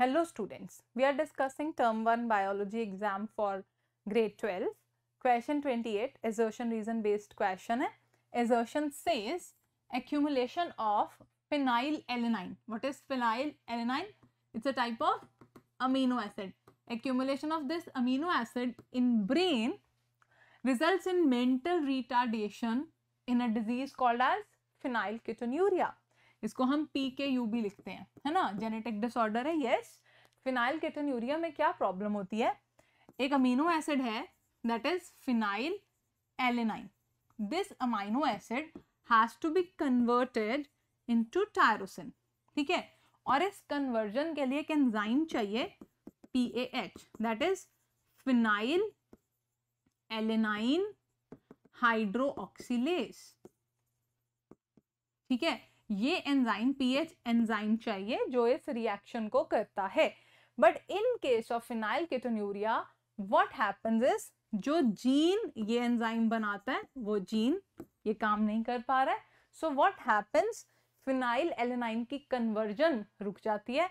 Hello students, we are discussing term 1 biology exam for grade 12. Question 28 assertion reason based question. Assertion says accumulation of phenylalanine. What is phenylalanine? It's a type of amino acid. Accumulation of this amino acid in brain results in mental retardation in a disease called as phenylketonuria. इसको हम P के you भी लिखते हैं, है ना? Genetic disorder है yes phenylketonuria में क्या प्रॉब्लम होती है? एक अमीनो एसिड है that is phenylalanine this amino acid has to be converted into tyrosine ठीक है? और इस कन्वर्जन के लिए एक एंजाइम चाहिए P A H that is phenylalanine hydroxylase ठीक है? ये एंजाइम पीएच एंजाइम चाहिए जो इस रिएक्शन को करता है। But in case of phenylketonuria what happens is जो जीन ये एंजाइम बनाता है, वो जीन ये काम नहीं कर पा रहा है। So what happens phenyl alanine की कन्वर्जन रुक जाती है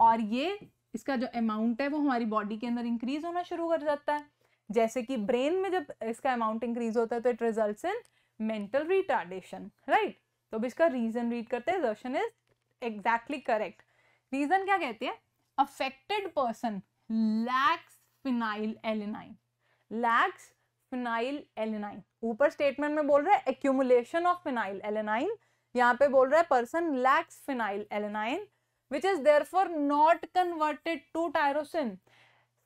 और ये इसका जो अमाउंट है वो हमारी बॉडी के अंदर इंक्रीज होना शुरू कर जाता है। जैसे कि ब्रेन में जब इसका अमाउंट इंक्रीज होता है तो it results in mental retardation right तो अब इसका रीजन रीड करते हैं। Assertion is exactly correct reason क्या कहते हैं? Affected person lacks phenylalanine lacks phenylalanine ऊपर स्टेटमेंट में बोल रहा है एक्यूमुलेशन ऑफ़ फिनाइल एलिनाइन यहाँ पे बोल रहा है person lacks phenylalanine which is therefore not converted to tyrosine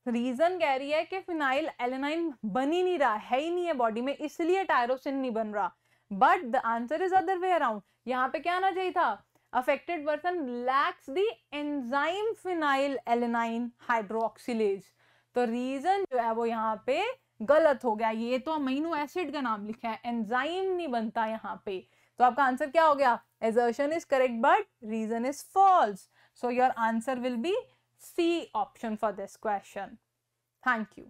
reason कह रही है कि फिनाइल एलिनाइन बन ही नहीं रहा, है ही नहीं है बॉडी में, इसलिए टायरोसिन नहीं बन रहा। But the answer is other way around यहाँ पे क्या आना चाहिए था? Affected person lacks the enzyme phenylalanine hydroxylase तो रीजन जो है वो यहाँ पे गलत हो गया। ये तो अमीनो एसिड का नाम लिखा है। एंजाइम नहीं बनता यहाँ पे। तो आपका आंसर क्या हो गया? Assertion is correct but reason is false so your answer will be C option for this question thank you